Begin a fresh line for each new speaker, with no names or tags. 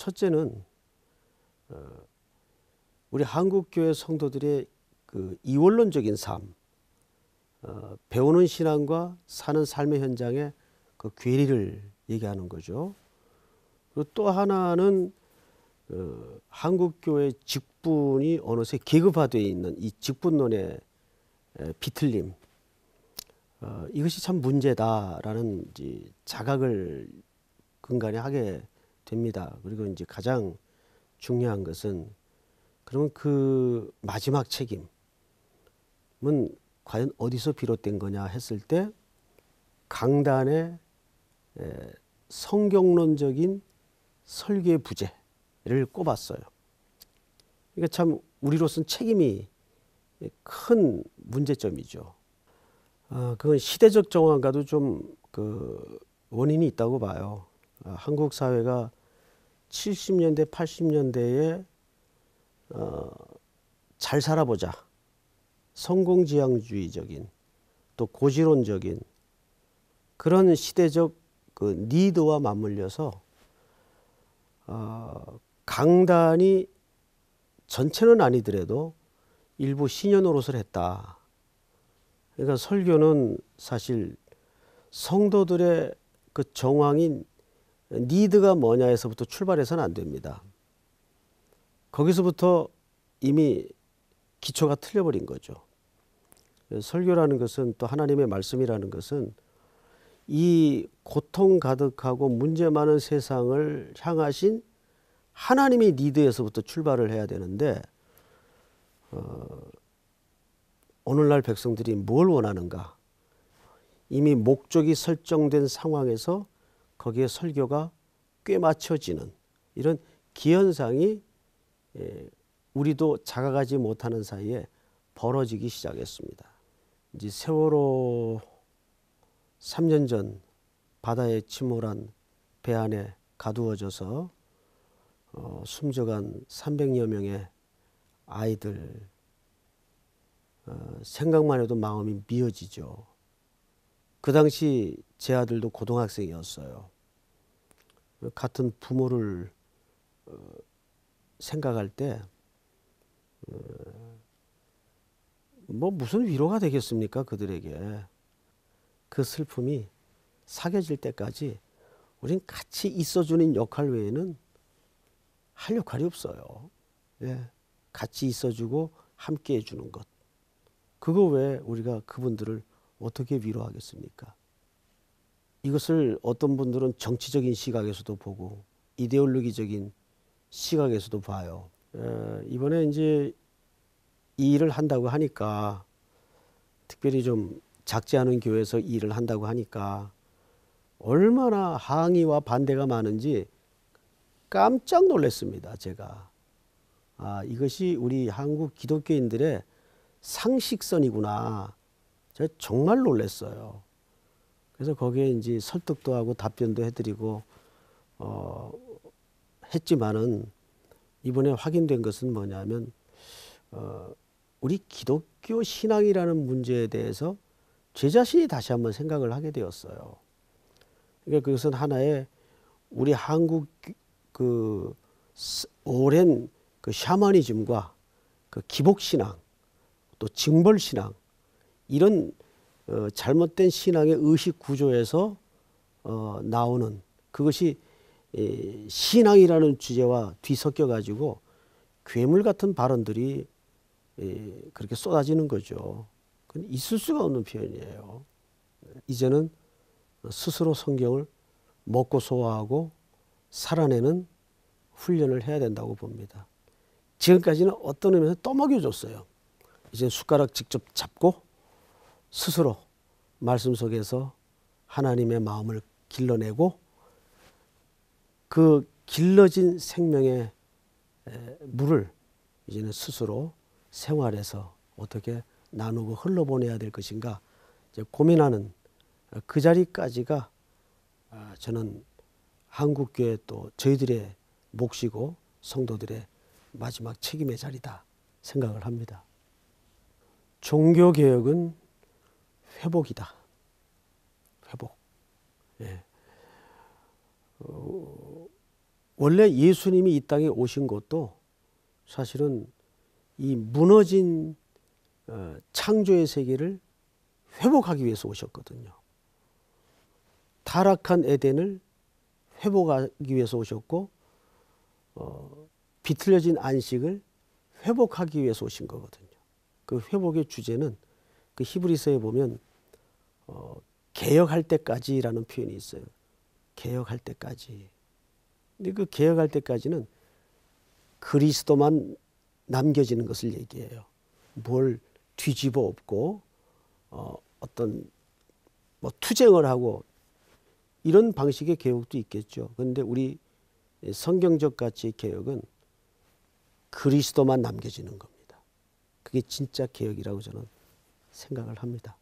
첫째는 어, 우리 한국교회 성도들의 그 이원론적인 삶, 어, 배우는 신앙과 사는 삶의 현장에 그 괴리를 얘기하는 거죠. 그리고 또 하나는 어, 한국교회 직분이 어느새 계급화되어 있는 이 직분론의 에, 비틀림. 어, 이것이 참 문제다라는 자각을 근간에 하게 됩니다. 그리고 이제 가장 중요한 것은 그러면 그 마지막 책임은 과연 어디서 비롯된 거냐 했을 때 강단의 성경론적인 설계 부재를 꼽았어요. 이게 참 우리로서는 책임이 큰 문제점이죠. 아, 그건 시대적 정황과도 좀 그 원인이 있다고 봐요. 아, 한국 사회가 70년대, 80년대에 어, 잘 살아보자. 성공지향주의적인 또 고지론적인 그런 시대적 그 니드와 맞물려서 어, 강단이 전체는 아니더라도 일부 노릇을 했다. 그러니까 설교는 사실 성도들의 그 정황인 니드가 뭐냐에서부터 출발해서는 안 됩니다. 거기서부터 이미 기초가 틀려버린 거죠. 설교라는 것은 또 하나님의 말씀이라는 것은 이 고통 가득하고 문제 많은 세상을 향하신 하나님의 리드에서부터 출발을 해야 되는데 어, 오늘날 백성들이 뭘 원하는가? 이미 목적이 설정된 상황에서 거기에 설교가 꽤 맞춰지는 이런 기현상이 예, 우리도 자각하지 못하는 사이에 벌어지기 시작했습니다. 이제 세월호 3년 전 바다에 침몰한 배 안에 가두어져서 어, 숨져간 300여 명의 아이들 어, 생각만 해도 마음이 미어지죠. 그 당시 제 아들도 고등학생이었어요. 같은 부모를 어, 생각할 때, 어, 뭐 무슨 위로가 되겠습니까? 그들에게. 그 슬픔이 사겨질 때까지 우린 같이 있어주는 역할 외에는 할 역할이 없어요. 예. 같이 있어주고 함께 해주는 것. 그거 왜 우리가 그분들을 어떻게 위로하겠습니까? 이것을 어떤 분들은 정치적인 시각에서도 보고 이데올로기적인 시각에서도 봐요. 에, 이번에 이제 이 일을 한다고 하니까 특별히 좀 작지 않은 교회에서 일을 한다고 하니까 얼마나 항의와 반대가 많은지 깜짝 놀랐습니다. 제가 아 이것이 우리 한국 기독교인들의 상식선이구나. 제가 정말 놀랐어요. 그래서 거기에 이제 설득도 하고 답변도 해드리고 어, 했지만은 이번에 확인된 것은 뭐냐면 어, 우리 기독교 신앙이라는 문제에 대해서 제 자신이 다시 한번 생각을 하게 되었어요. 그러니까 그것은 하나의 우리 한국 그 오랜 그 샤머니즘과 그 기복 신앙 또 징벌 신앙 이런 어, 잘못된 신앙의 의식 구조에서 어, 나오는 그것이 에, 신앙이라는 주제와 뒤섞여 가지고 괴물 같은 발언들이 에, 그렇게 쏟아지는 거죠. 그건 있을 수가 없는 표현이에요. 이제는 스스로 성경을 먹고 소화하고 살아내는 훈련을 해야 된다고 봅니다. 지금까지는 어떤 의미에서 떠먹여줬어요. 이제 숟가락 직접 잡고 스스로 말씀 속에서 하나님의 마음을 길러내고 그 길러진 생명의 물을 이제는 스스로 생활에서 어떻게 나누고 흘러보내야 될 것인가 고민하는 그 자리까지가 아, 저는 한국교회 또 저희들의 몫이고 성도들의 마지막 책임의 자리다 생각을 합니다. 종교개혁은 회복이다. 회복. 예. 어, 원래 예수님이 이 땅에 오신 것도 사실은 이 무너진 어, 창조의 세계를 회복하기 위해서 오셨거든요. 타락한 에덴을 회복하기 위해서 오셨고 어, 비틀려진 안식을 회복하기 위해서 오신 거거든요. 그 회복의 주제는 그 히브리서에 보면 어, 개혁할 때까지라는 표현이 있어요. 개혁할 때까지. 근데 그 개혁할 때까지는 그리스도만 남겨지는 것을 얘기해요. 뭘 뒤집어 엎고 어, 어떤 뭐 투쟁을 하고 이런 방식의 개혁도 있겠죠. 그런데 우리 성경적 가치의 개혁은 그리스도만 남겨지는 겁니다. 그게 진짜 개혁이라고 저는 생각을 합니다.